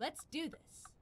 Let's do this.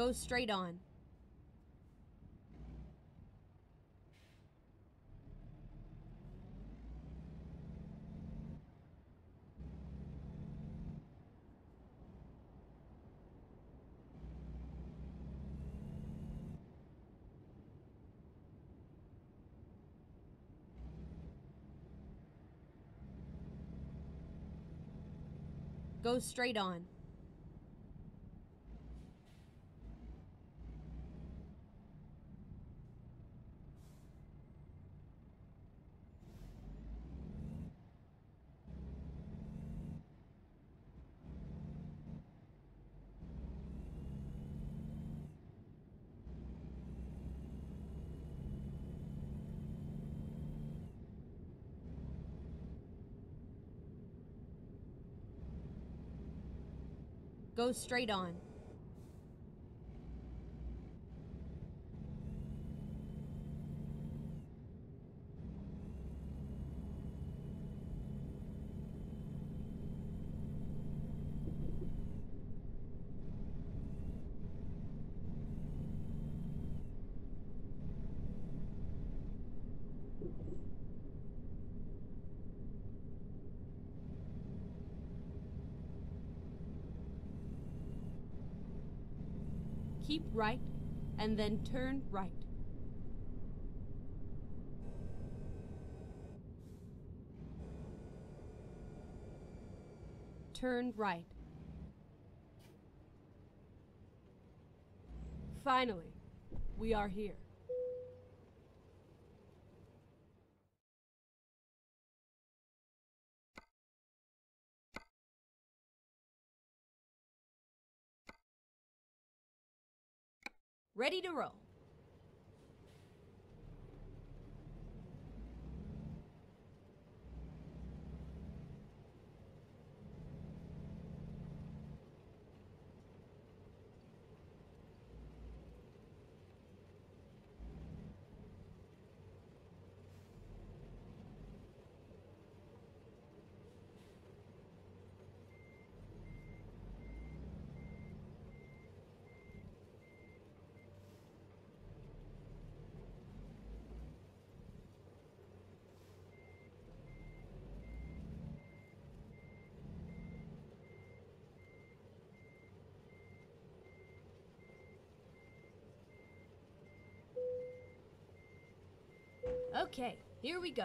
Go straight on. Go straight on. Go straight on. Keep right and then turn right. Turn right. Finally, we are here. Ready to roll. Okay, here we go.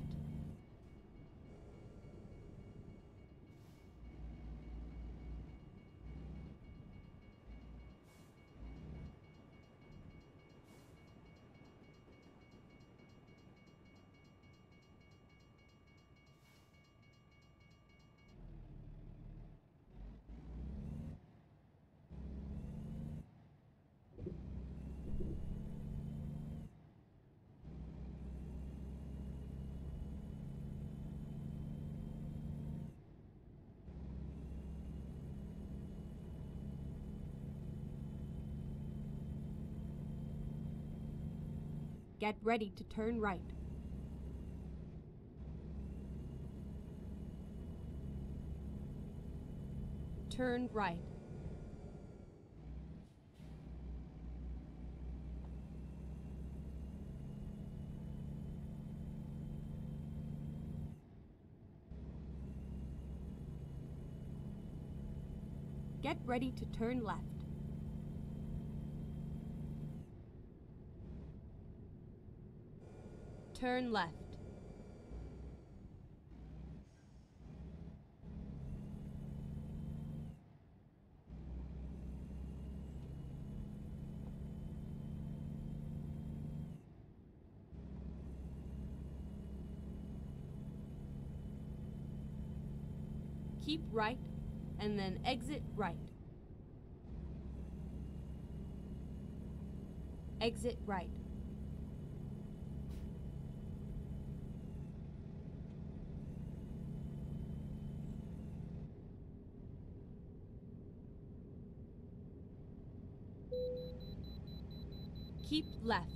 Get ready to turn right. Turn right. Get ready to turn left. Turn left. Keep right and then exit right. Exit right. Keep left.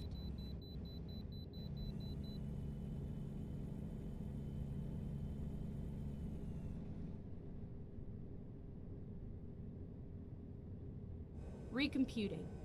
Recomputing.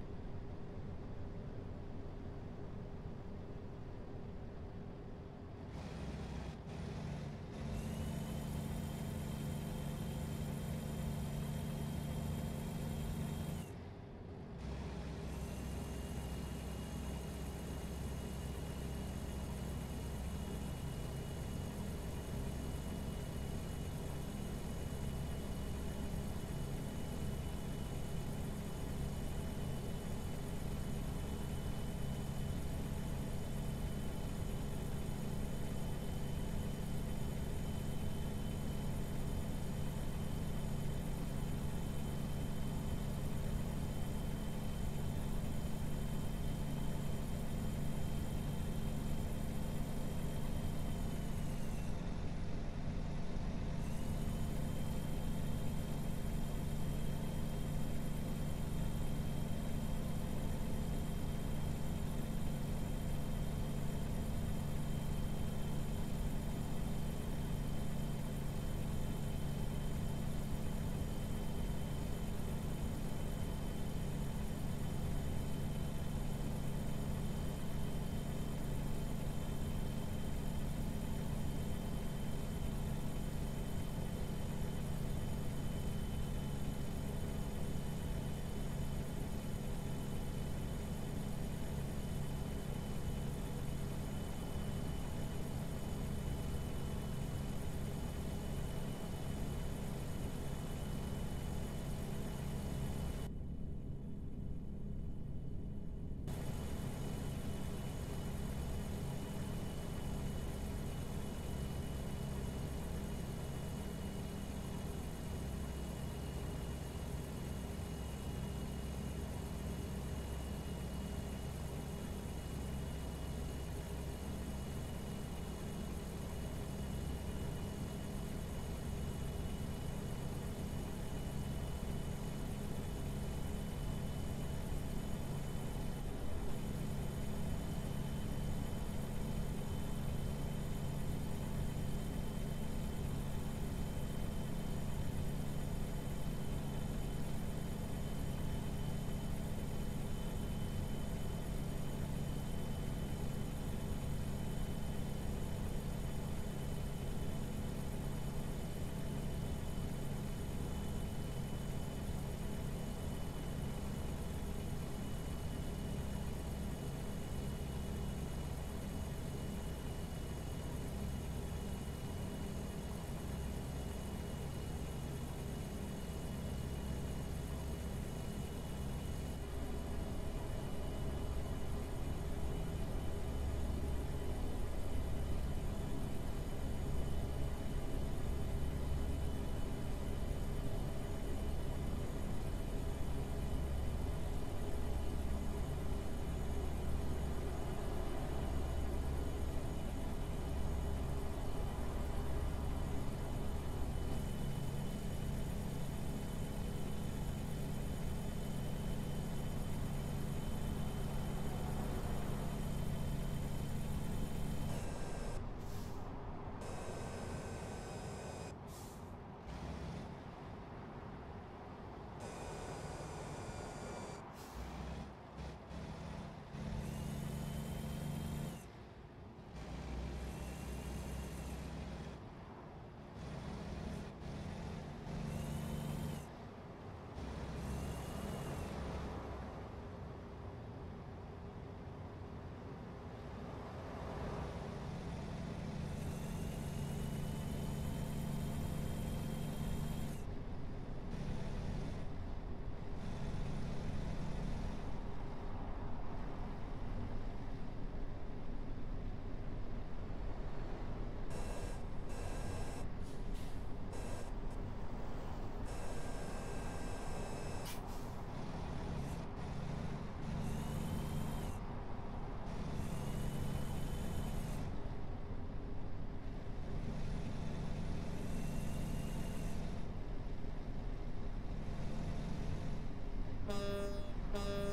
Thank you.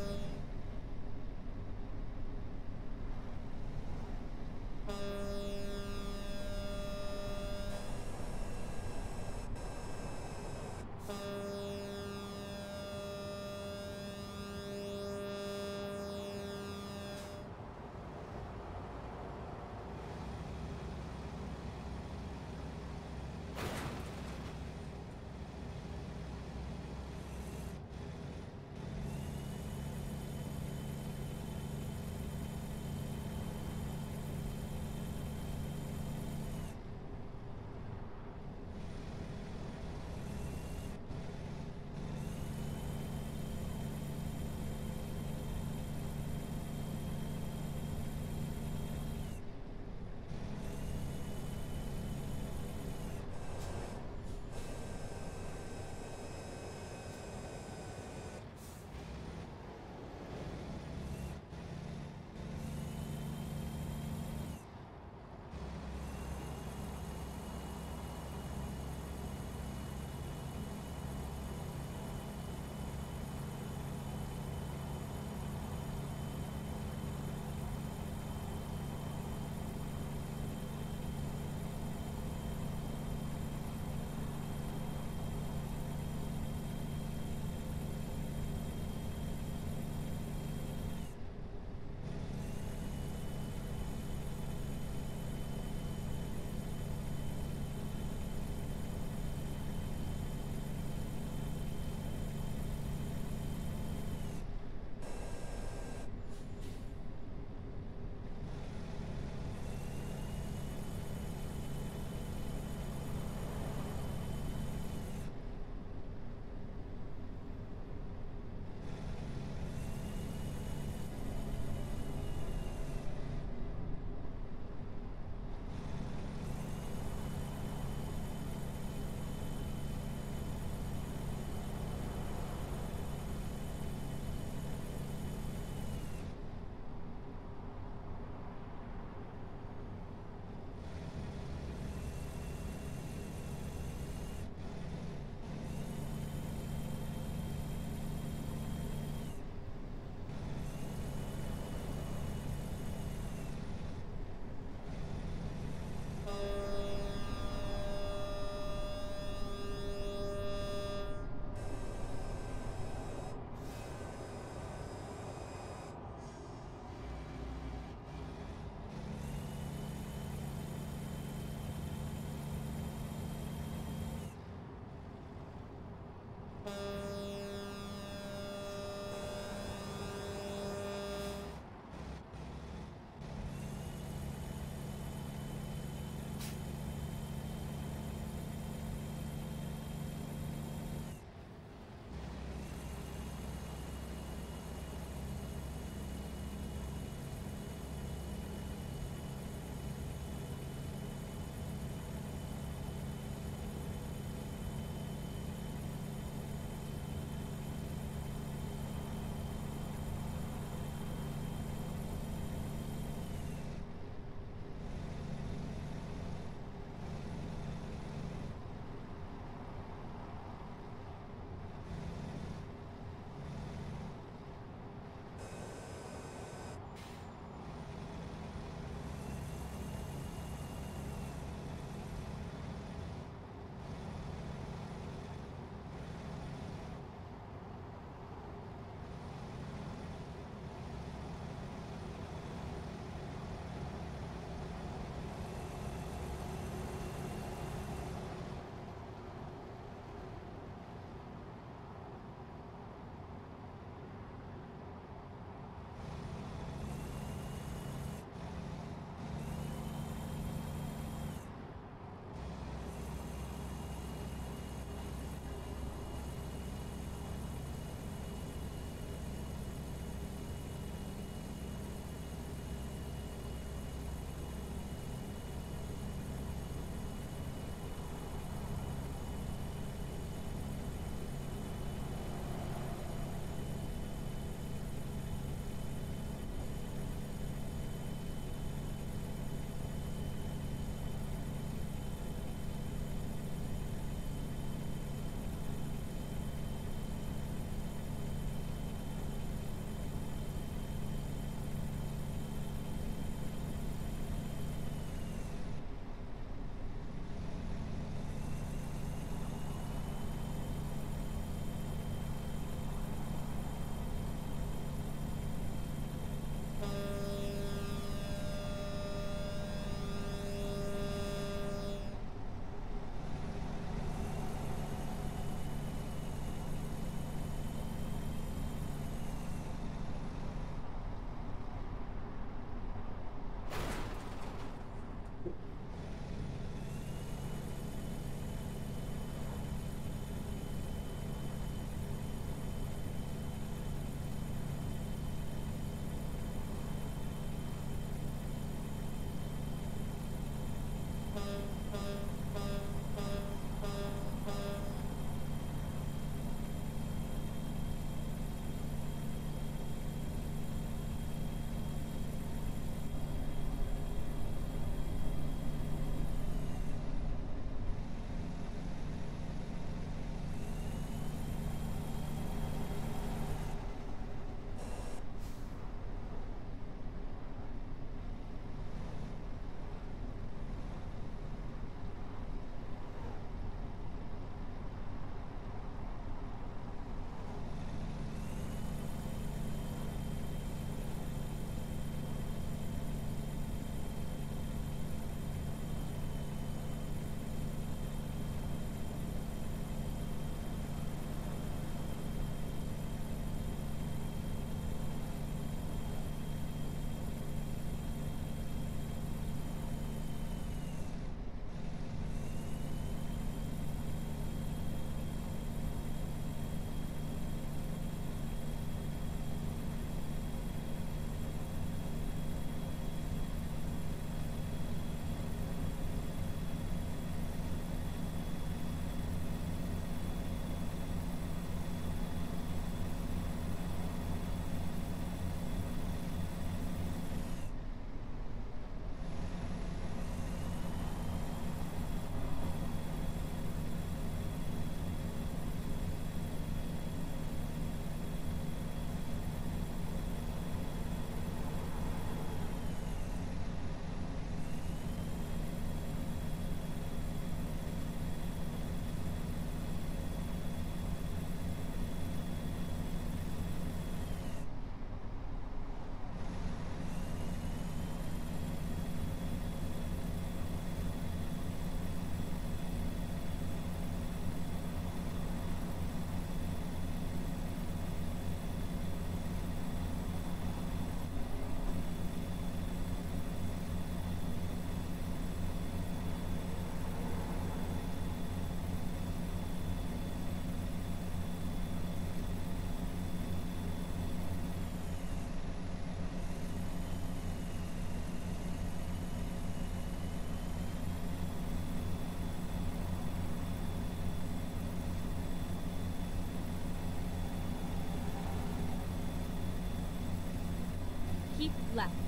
left.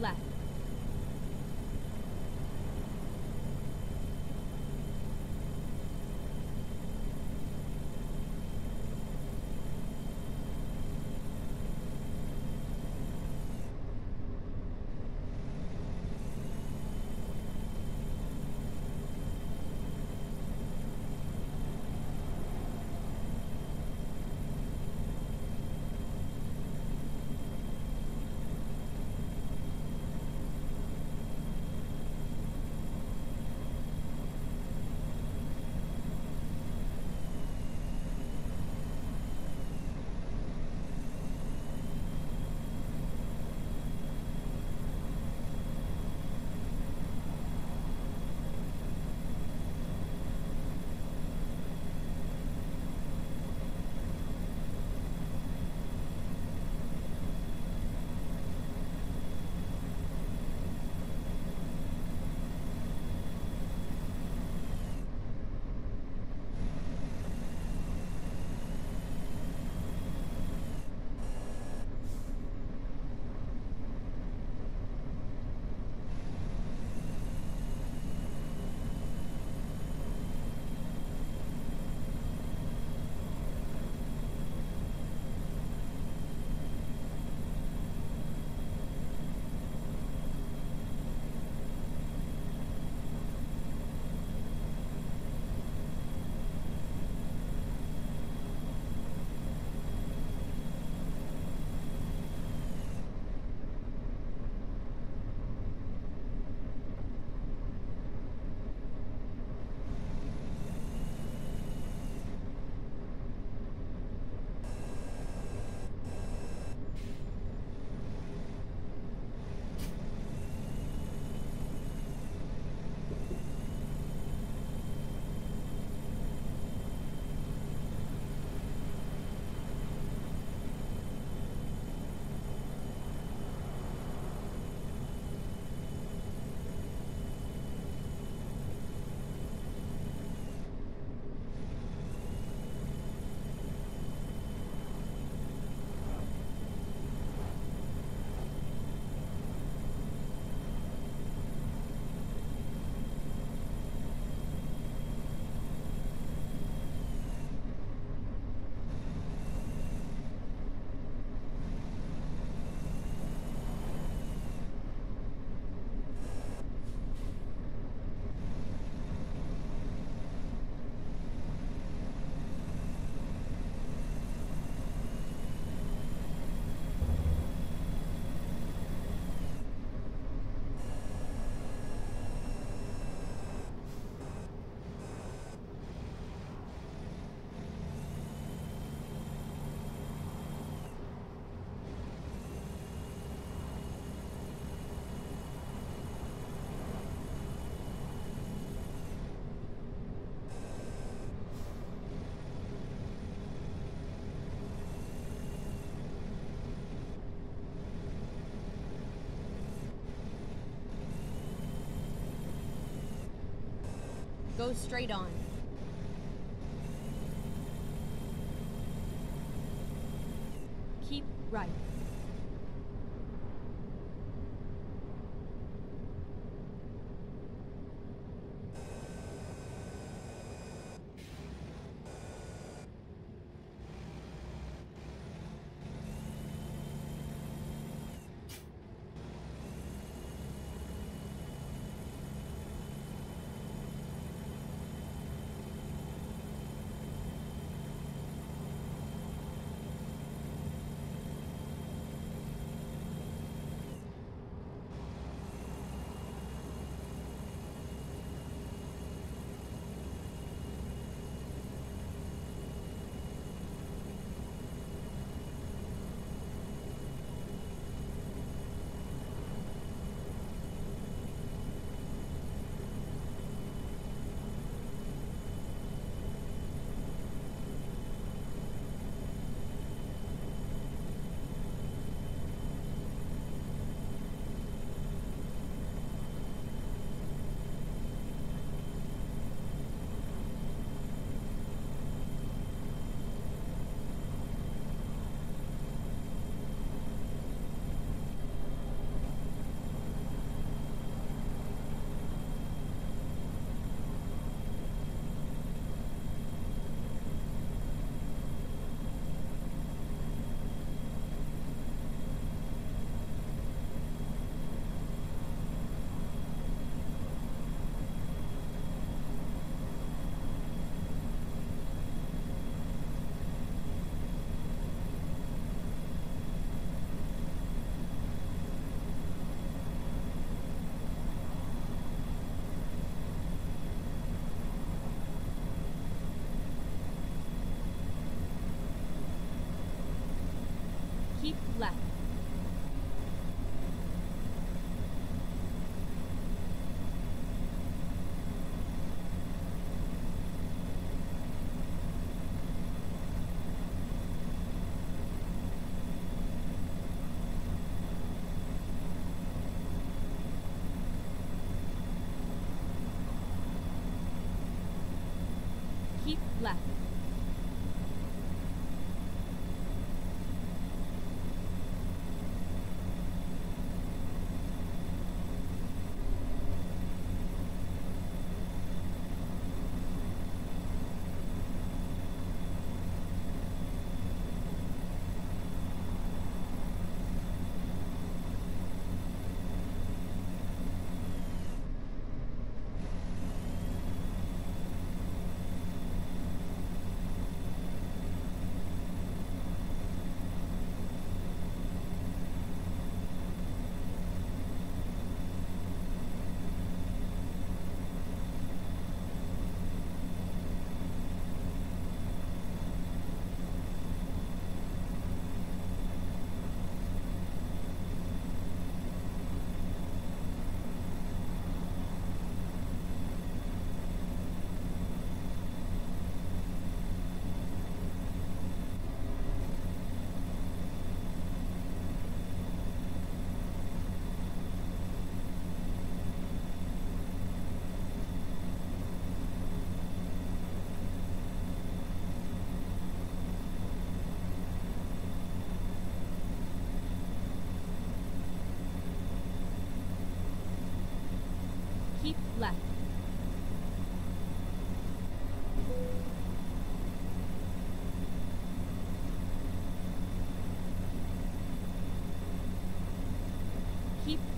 Left. Go straight on.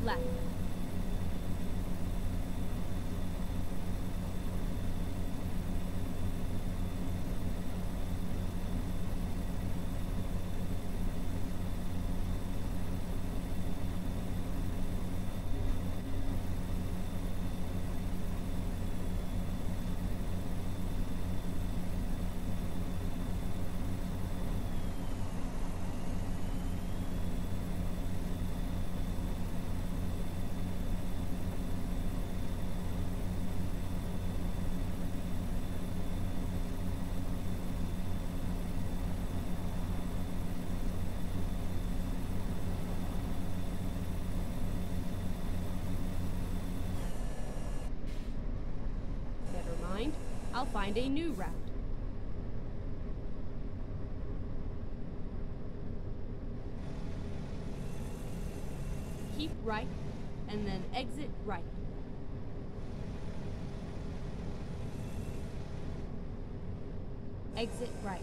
Left. I'll find a new route. Keep right, and then exit right. Exit right.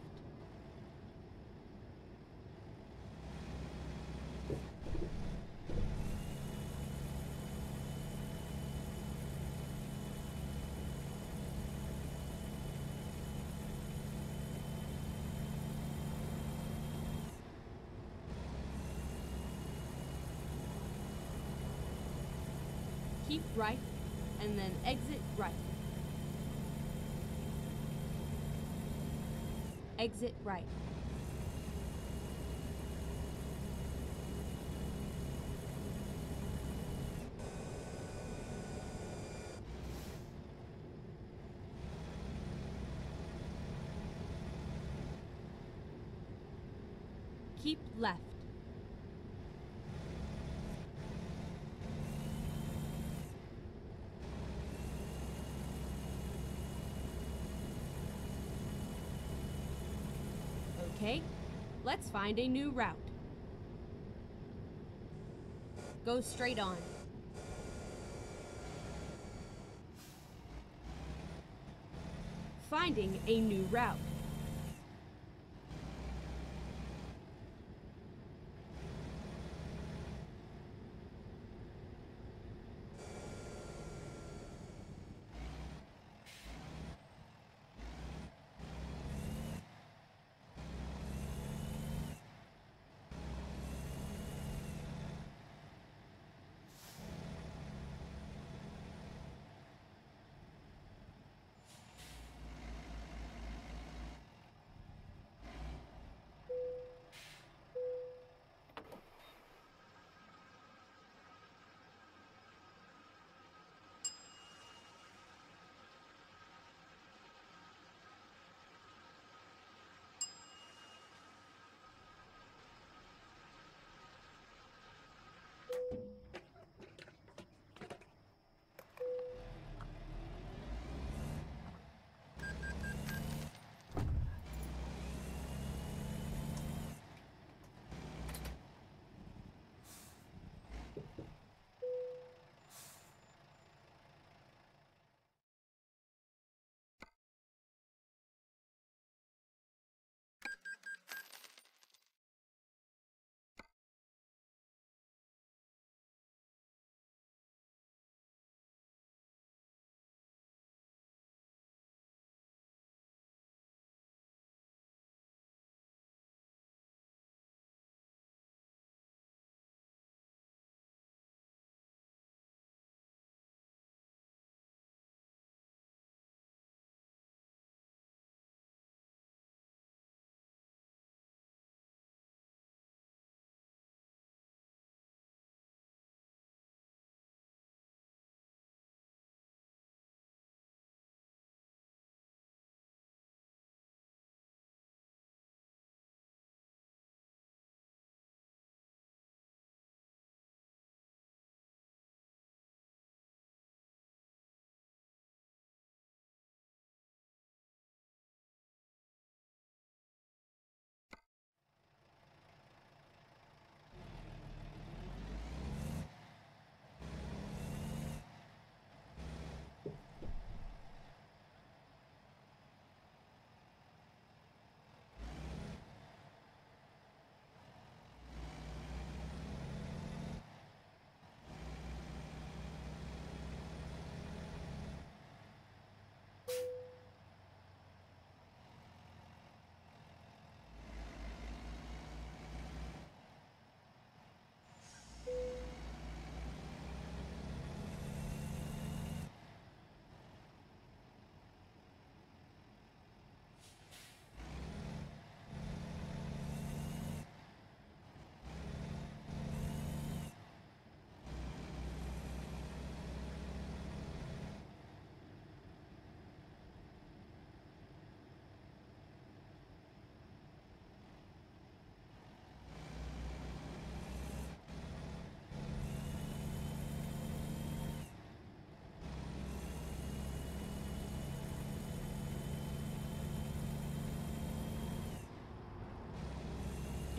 Keep right, and then exit right. Exit right. Keep left. Okay, let's find a new route. Go straight on. Finding a new route.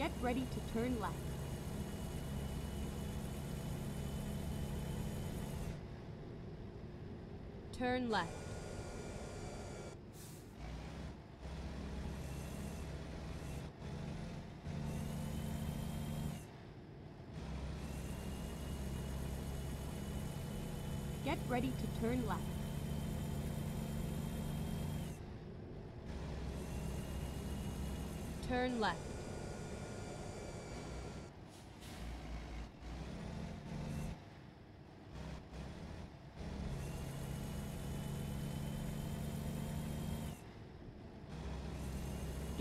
Get ready to turn left. Turn left. Get ready to turn left. Turn left.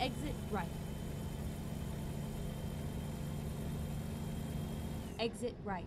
exit right. Exit right.